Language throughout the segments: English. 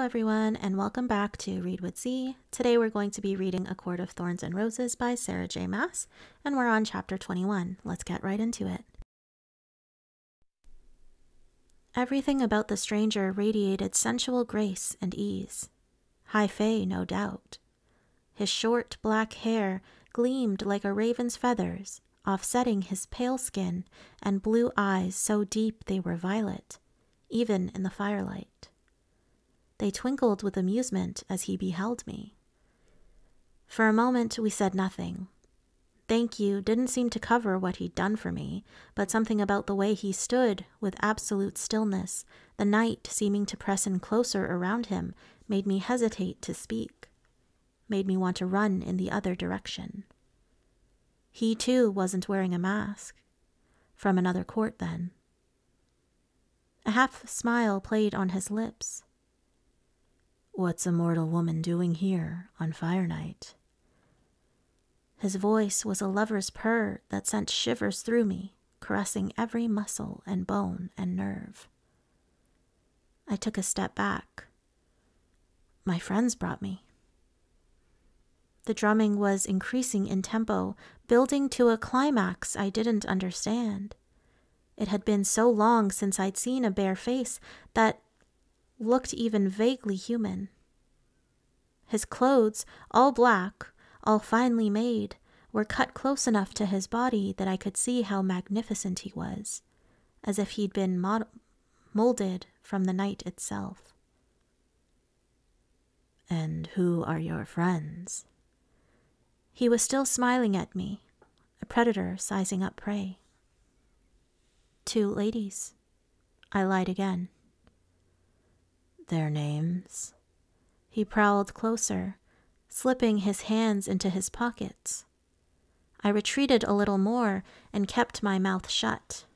everyone, and welcome back to Read with Z. Today we're going to be reading A Court of Thorns and Roses by Sarah J. Maas, and we're on chapter 21. Let's get right into it. Everything about the stranger radiated sensual grace and ease. High Fae, no doubt. His short black hair gleamed like a raven's feathers, offsetting his pale skin and blue eyes so deep they were violet, even in the firelight. They twinkled with amusement as he beheld me. For a moment, we said nothing. Thank you didn't seem to cover what he'd done for me, but something about the way he stood with absolute stillness, the night seeming to press in closer around him, made me hesitate to speak, made me want to run in the other direction. He too wasn't wearing a mask. From another court, then. A half smile played on his lips. What's a mortal woman doing here on fire night? His voice was a lover's purr that sent shivers through me, caressing every muscle and bone and nerve. I took a step back. My friends brought me. The drumming was increasing in tempo, building to a climax I didn't understand. It had been so long since I'd seen a bare face that looked even vaguely human. His clothes, all black, all finely made, were cut close enough to his body that I could see how magnificent he was, as if he'd been molded from the night itself. And who are your friends? He was still smiling at me, a predator sizing up prey. Two ladies. I lied again their names. He prowled closer, slipping his hands into his pockets. I retreated a little more and kept my mouth shut.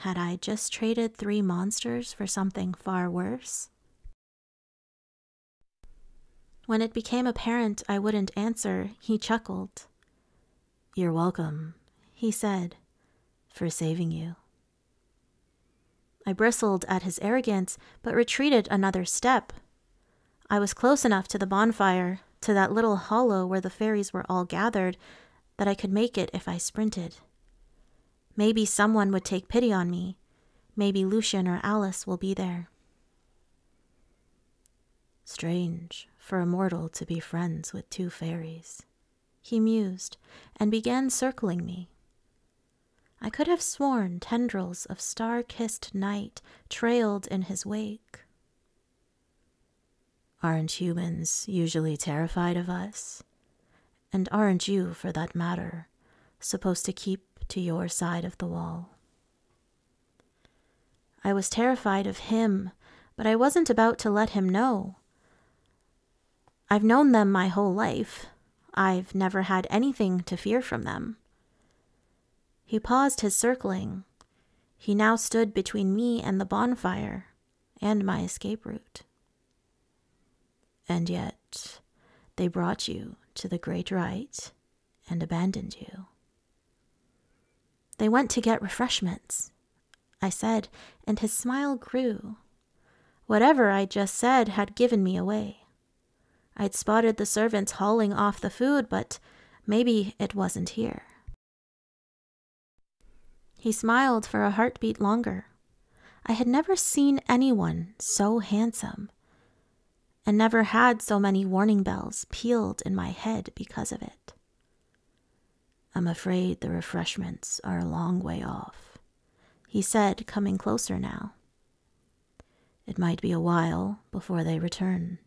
Had I just traded three monsters for something far worse? When it became apparent I wouldn't answer, he chuckled. You're welcome, he said, for saving you. I bristled at his arrogance, but retreated another step. I was close enough to the bonfire, to that little hollow where the fairies were all gathered, that I could make it if I sprinted. Maybe someone would take pity on me. Maybe Lucien or Alis will be there. Strange for a mortal to be friends with two fairies, he mused, and began circling me. I could have sworn tendrils of star kissed night trailed in his wake. Aren't humans usually terrified of us? And aren't you, for that matter, supposed to keep to your side of the wall? I was terrified of him, but I wasn't about to let him know. I've known them my whole life. I've never had anything to fear from them. He paused his circling. He now stood between me and the bonfire and my escape route. And yet, they brought you to the great rite and abandoned you. They went to get refreshments, I said, and his smile grew. Whatever I'd just said had given me away. I'd spotted the servants hauling off the food, but maybe it wasn't here. He smiled for a heartbeat longer. I had never seen anyone so handsome, and never had so many warning bells pealed in my head because of it. I'm afraid the refreshments are a long way off, he said, coming closer now. It might be a while before they return.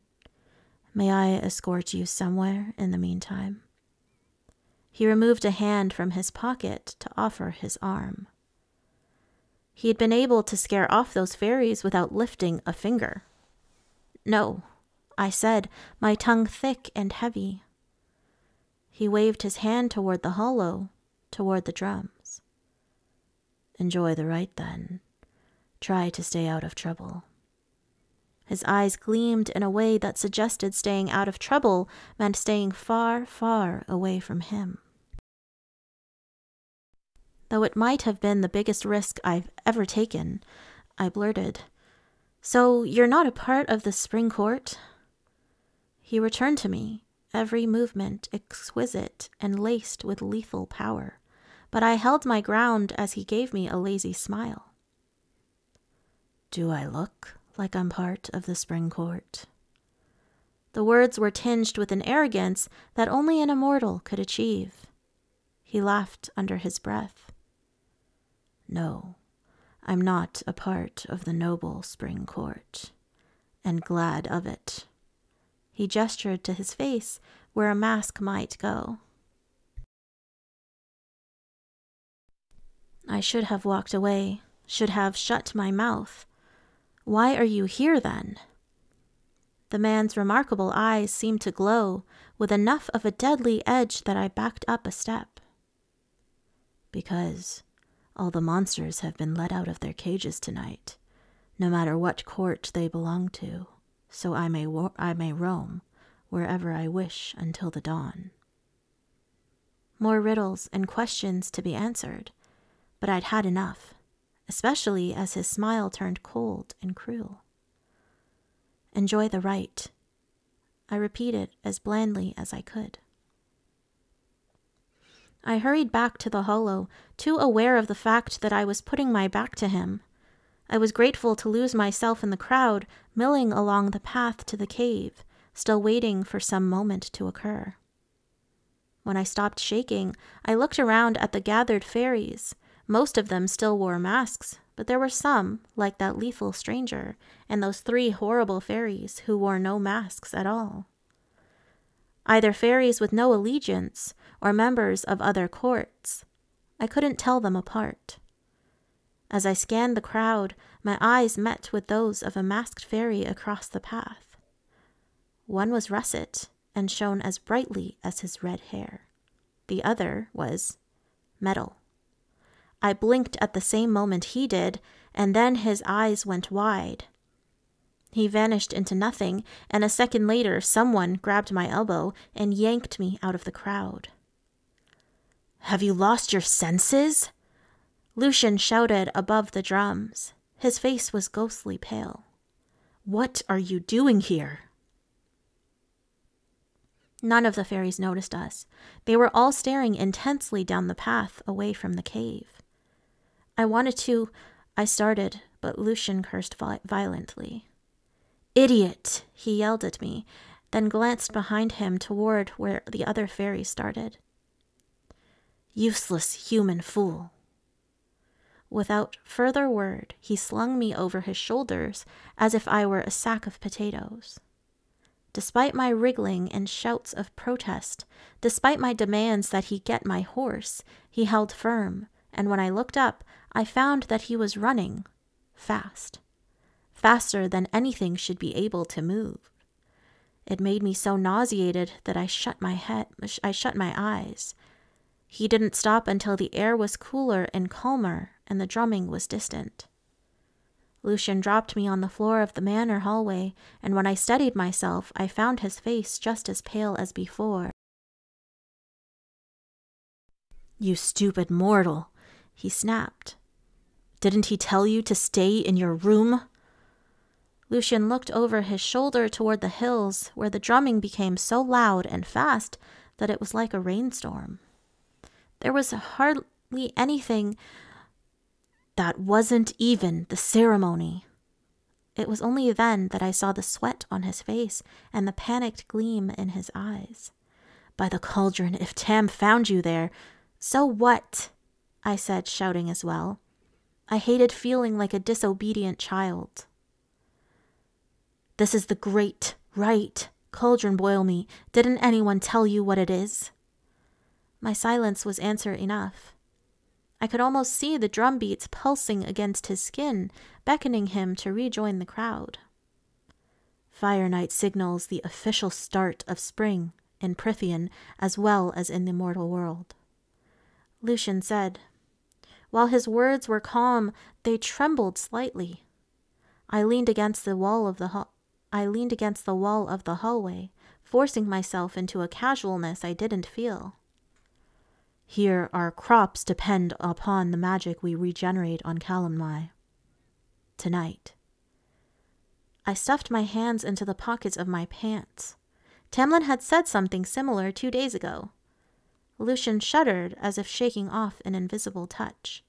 May I escort you somewhere in the meantime? He removed a hand from his pocket to offer his arm. He had been able to scare off those fairies without lifting a finger. No, I said, my tongue thick and heavy. He waved his hand toward the hollow, toward the drums. Enjoy the rite, then. Try to stay out of trouble. His eyes gleamed in a way that suggested staying out of trouble meant staying far, far away from him though it might have been the biggest risk I've ever taken, I blurted, So you're not a part of the spring court? He returned to me, every movement exquisite and laced with lethal power, but I held my ground as he gave me a lazy smile. Do I look like I'm part of the spring court? The words were tinged with an arrogance that only an immortal could achieve. He laughed under his breath. No, I'm not a part of the noble spring court, and glad of it. He gestured to his face where a mask might go. I should have walked away, should have shut my mouth. Why are you here then? The man's remarkable eyes seemed to glow with enough of a deadly edge that I backed up a step. Because all the monsters have been let out of their cages tonight, no matter what court they belong to so I may, I may roam wherever I wish until the dawn. More riddles and questions to be answered, but I'd had enough, especially as his smile turned cold and cruel. Enjoy the rite, I repeated as blandly as I could. I hurried back to the hollow, too aware of the fact that I was putting my back to him I was grateful to lose myself in the crowd, milling along the path to the cave, still waiting for some moment to occur. When I stopped shaking, I looked around at the gathered fairies. Most of them still wore masks, but there were some, like that lethal stranger, and those three horrible fairies who wore no masks at all. Either fairies with no allegiance or members of other courts. I couldn't tell them apart. As I scanned the crowd, my eyes met with those of a masked fairy across the path. One was russet and shone as brightly as his red hair. The other was metal. I blinked at the same moment he did, and then his eyes went wide. He vanished into nothing, and a second later, someone grabbed my elbow and yanked me out of the crowd. Have you lost your senses? Lucien shouted above the drums. His face was ghostly pale. What are you doing here? None of the fairies noticed us. They were all staring intensely down the path away from the cave. I wanted to. I started, but Lucien cursed violently. Idiot! he yelled at me, then glanced behind him toward where the other fairy started. Useless human fool. Without further word, he slung me over his shoulders as if I were a sack of potatoes. Despite my wriggling and shouts of protest, despite my demands that he get my horse, he held firm, and when I looked up, I found that he was running fast, faster than anything should be able to move. It made me so nauseated that I shut my head I shut my eyes. He didn't stop until the air was cooler and calmer and the drumming was distant. Lucien dropped me on the floor of the manor hallway, and when I steadied myself, I found his face just as pale as before. You stupid mortal, he snapped. Didn't he tell you to stay in your room? Lucien looked over his shoulder toward the hills, where the drumming became so loud and fast that it was like a rainstorm. There was hardly anything that wasn't even the ceremony. It was only then that I saw the sweat on his face and the panicked gleam in his eyes. By the cauldron, if Tam found you there, so what? I said, shouting as well. I hated feeling like a disobedient child. This is the great, rite, cauldron boil me. Didn't anyone tell you what it is? My silence was answer enough. I could almost see the drum beats pulsing against his skin, beckoning him to rejoin the crowd. Fire Night signals the official start of spring in Prythian as well as in the mortal world. Lucien said. While his words were calm, they trembled slightly. I leaned against the wall of the hall. I leaned against the wall of the hallway, forcing myself into a casualness I didn't feel. Here, our crops depend upon the magic we regenerate on Calanmai. Tonight, I stuffed my hands into the pockets of my pants. Tamlin had said something similar two days ago. Lucien shuddered as if shaking off an invisible touch.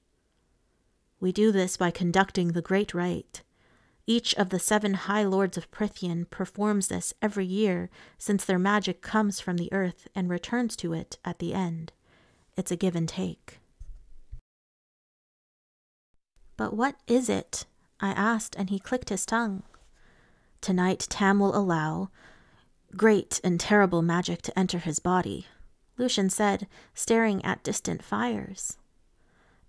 We do this by conducting the great rite. Each of the seven High Lords of Prythian performs this every year, since their magic comes from the earth and returns to it at the end. It's a give and take. But what is it? I asked, and he clicked his tongue. Tonight, Tam will allow great and terrible magic to enter his body, Lucien said, staring at distant fires.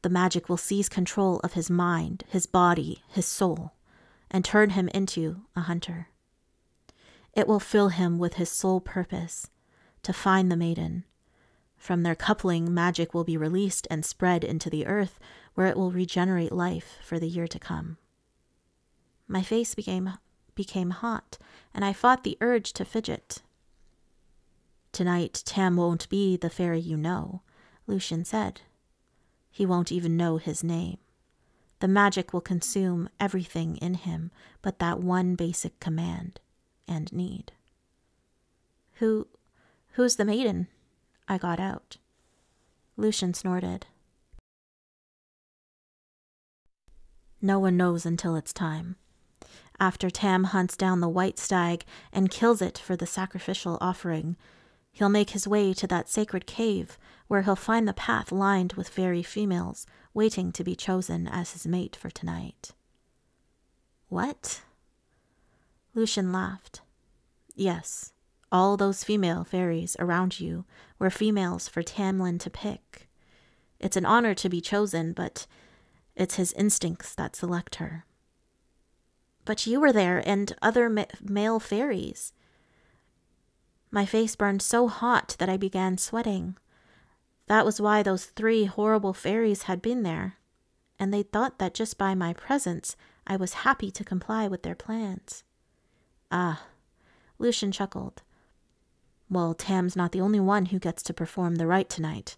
The magic will seize control of his mind, his body, his soul, and turn him into a hunter. It will fill him with his sole purpose to find the maiden. From their coupling, magic will be released and spread into the earth, where it will regenerate life for the year to come. My face became became hot, and I fought the urge to fidget. Tonight, Tam won't be the fairy you know, Lucien said. He won't even know his name. The magic will consume everything in him but that one basic command and need. Who, who's the maiden? I got out. Lucien snorted. No one knows until it's time after Tam hunts down the white stag and kills it for the sacrificial offering. He'll make his way to that sacred cave where he'll find the path lined with fairy females waiting to be chosen as his mate for tonight. What? Lucien laughed. Yes, all those female fairies around you were females for Tamlin to pick. It's an honor to be chosen, but it's his instincts that select her. But you were there and other ma- male fairies. My face burned so hot that I began sweating. That was why those three horrible fairies had been there, and they thought that just by my presence I was happy to comply with their plans. Ah, Lucien chuckled. Well, Tam's not the only one who gets to perform the rite tonight.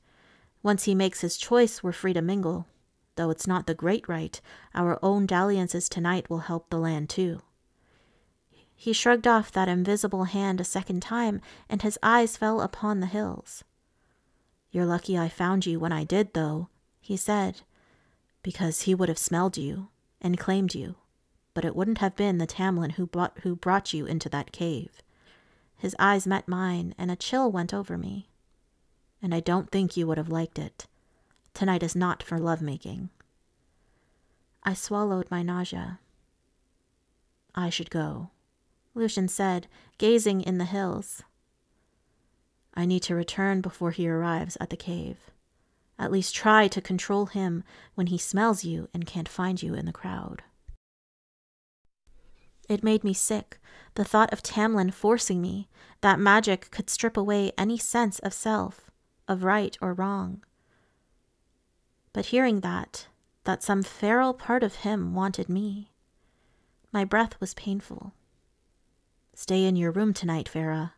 Once he makes his choice, we're free to mingle. Though it's not the great rite, our own dalliances tonight will help the land too. He shrugged off that invisible hand a second time, and his eyes fell upon the hills. You're lucky I found you when I did, though, he said, because he would have smelled you and claimed you, but it wouldn't have been the Tamlin who brought, who brought you into that cave. His eyes met mine, and a chill went over me. And I don't think you would have liked it. Tonight is not for lovemaking. I swallowed my nausea. I should go, Lucien said, gazing in the hills. I need to return before he arrives at the cave. At least try to control him when he smells you and can't find you in the crowd. It made me sick, the thought of Tamlin forcing me, that magic could strip away any sense of self, of right or wrong. But hearing that, that some feral part of him wanted me, my breath was painful. Stay in your room tonight, Feyre,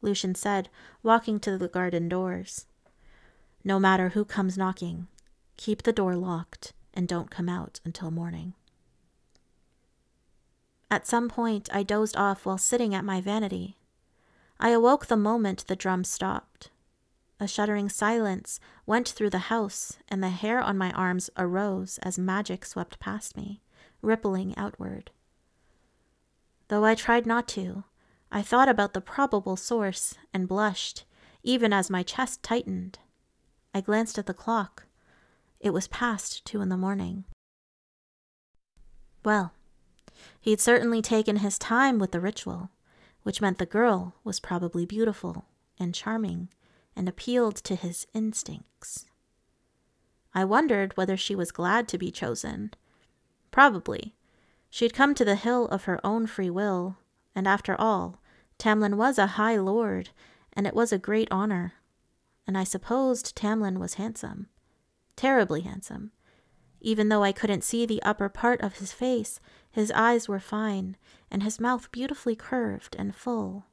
Lucien said, walking to the garden doors. No matter who comes knocking, keep the door locked and don't come out until morning. At some point, I dozed off while sitting at my vanity. I awoke the moment the drum stopped. A shuddering silence went through the house, and the hair on my arms arose as magic swept past me, rippling outward. Though I tried not to, I thought about the probable source and blushed, even as my chest tightened. I glanced at the clock. It was past two in the morning. Well, he'd certainly taken his time with the ritual, which meant the girl was probably beautiful and charming and appealed to his instincts. I wondered whether she was glad to be chosen. Probably. She'd come to the hill of her own free will, and after all, Tamlin was a high lord, and it was a great honor. And I supposed Tamlin was handsome. Terribly handsome. Even though I couldn't see the upper part of his face, his eyes were fine, and his mouth beautifully curved and full.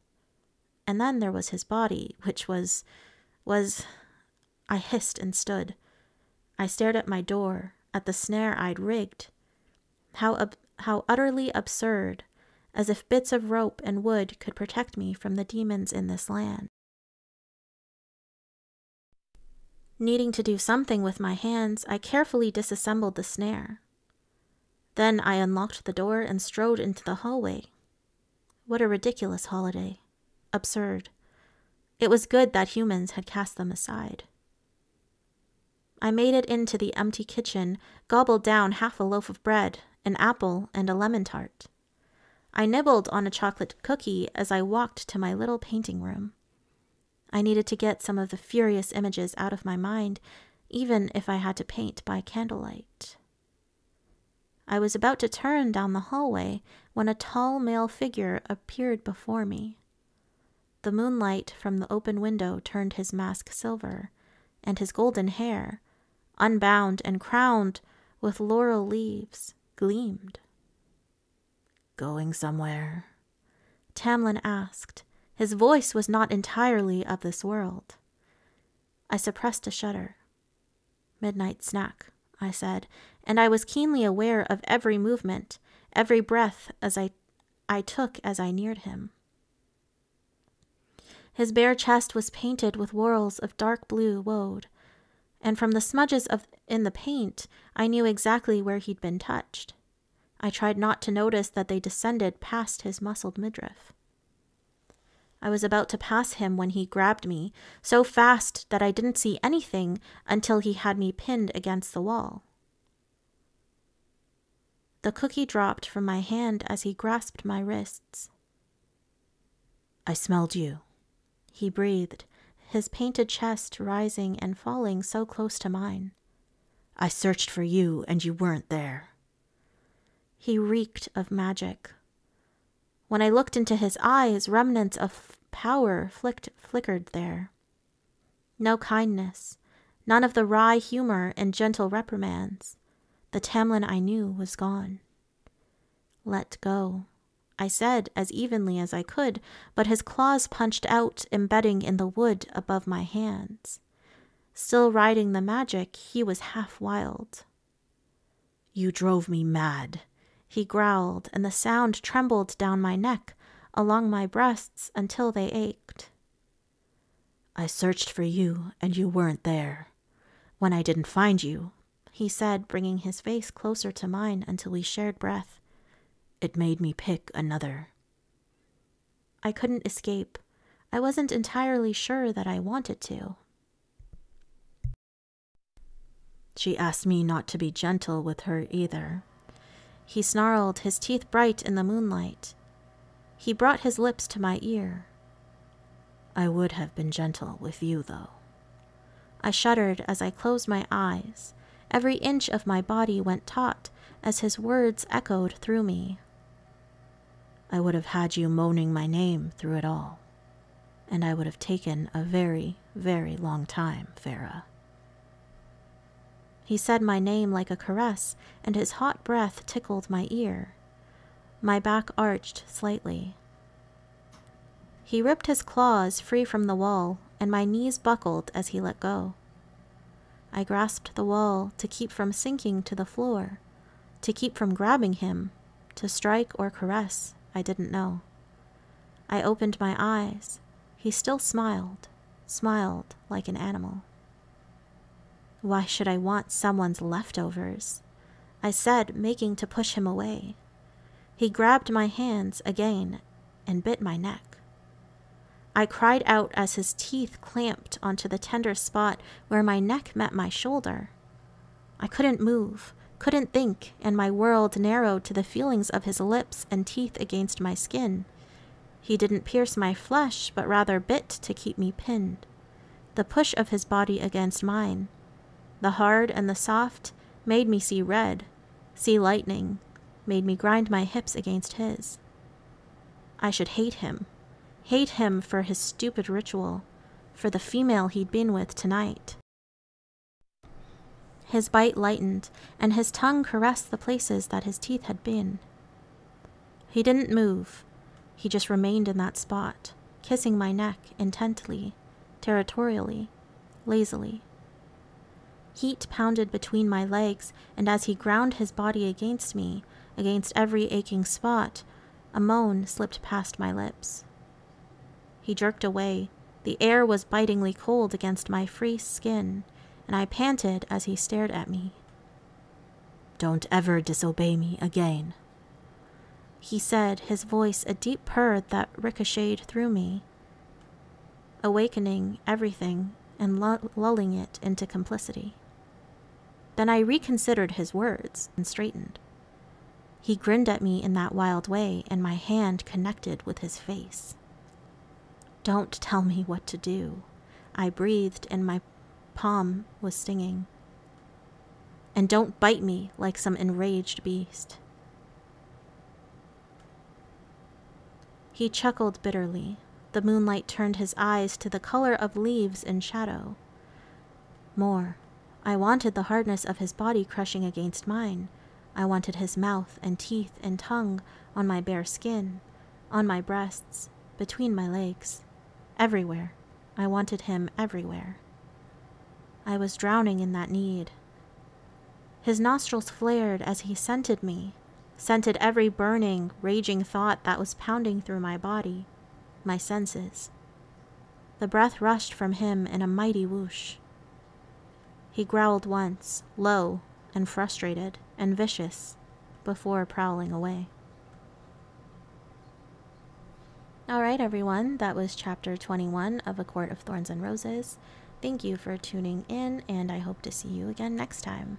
And then there was his body, which was was. I hissed and stood. I stared at my door, at the snare I'd rigged. How, ab- how utterly absurd as if bits of rope and wood could protect me from the demons in this land. Needing to do something with my hands, I carefully disassembled the snare. Then I unlocked the door and strode into the hallway. What a ridiculous holiday. Absurd. It was good that humans had cast them aside. I made it into the empty kitchen, gobbled down half a loaf of bread, an apple, and a lemon tart. I nibbled on a chocolate cookie as I walked to my little painting room. I needed to get some of the furious images out of my mind, even if I had to paint by candlelight. I was about to turn down the hallway when a tall male figure appeared before me. The moonlight from the open window turned his mask silver, and his golden hair, unbound and crowned with laurel leaves, gleamed. Going somewhere? Tamlin asked, his voice was not entirely of this world. I suppressed a shudder. Midnight snack, I said, and I was keenly aware of every movement, every breath as I, I took as I neared him. His bare chest was painted with whorls of dark blue woad, and from the smudges of in the paint, I knew exactly where he'd been touched. I tried not to notice that they descended past his muscled midriff. I was about to pass him when he grabbed me, so fast that I didn't see anything until he had me pinned against the wall. The cookie dropped from my hand as he grasped my wrists. I smelled you, he breathed, his painted chest rising and falling so close to mine. I searched for you, and you weren't there. He reeked of magic, when I looked into his eyes, remnants of power flicked, flickered there. No kindness, none of the wry humor and gentle reprimands. The Tamlin I knew was gone. Let go, I said as evenly as I could, but his claws punched out, embedding in the wood above my hands. Still riding the magic, he was half wild. You drove me mad, he growled, and the sound trembled down my neck, along my breasts until they ached. I searched for you, and you weren't there. When I didn't find you, he said, bringing his face closer to mine until we shared breath, it made me pick another. I couldn't escape. I wasn't entirely sure that I wanted to. She asked me not to be gentle with her either. He snarled, his teeth bright in the moonlight. He brought his lips to my ear. I would have been gentle with you, though. I shuddered as I closed my eyes. Every inch of my body went taut as his words echoed through me. I would have had you moaning my name through it all, and I would have taken a very, very long time, Feyre. He said my name like a caress, and his hot breath tickled my ear. My back arched slightly. He ripped his claws free from the wall, and my knees buckled as he let go. I grasped the wall to keep from sinking to the floor, to keep from grabbing him, to strike or caress, I didn't know. I opened my eyes. He still smiled, smiled like an animal. Why should I want someone's leftovers? I said, making to push him away. He grabbed my hands again and bit my neck. I cried out as his teeth clamped onto the tender spot where my neck met my shoulder. I couldn't move, couldn't think, and my world narrowed to the feelings of his lips and teeth against my skin. He didn't pierce my flesh, but rather bit to keep me pinned. The push of his body against mine the hard and the soft made me see red, see lightning, made me grind my hips against his. I should hate him, hate him for his stupid ritual, for the female he'd been with tonight. His bite lightened, and his tongue caressed the places that his teeth had been. He didn't move. He just remained in that spot, kissing my neck intently, territorially, lazily. Heat pounded between my legs, and as he ground his body against me, against every aching spot, A moan slipped past my lips. He jerked away. The air was bitingly cold against my free skin, and I panted as he stared at me. Don't ever disobey me again, he said, his voice a deep purr that ricocheted through me, awakening everything and lulling it into complicity. Then I reconsidered his words and straightened. He grinned at me in that wild way, and my hand connected with his face. Don't tell me what to do. I breathed, and my palm was stinging. And don't bite me like some enraged beast. He chuckled bitterly. The moonlight turned his eyes to the color of leaves in shadow. More. I wanted the hardness of his body crushing against mine. I wanted his mouth and teeth and tongue on my bare skin, on my breasts, between my legs. Everywhere. I wanted him everywhere. I was drowning in that need. His nostrils flared as he scented me, scented every burning, raging thought that was pounding through my body, my senses. The breath rushed from him in a mighty whoosh. He growled once, low and frustrated and vicious, before prowling away. All right, everyone, that was chapter 21 of A Court of Thorns and Roses. Thank you for tuning in, and I hope to see you again next time.